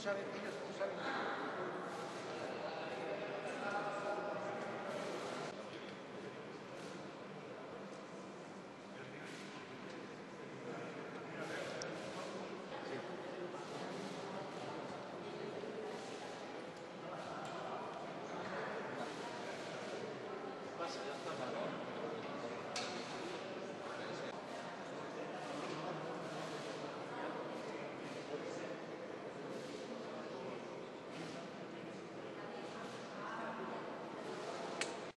saben ellos, no saben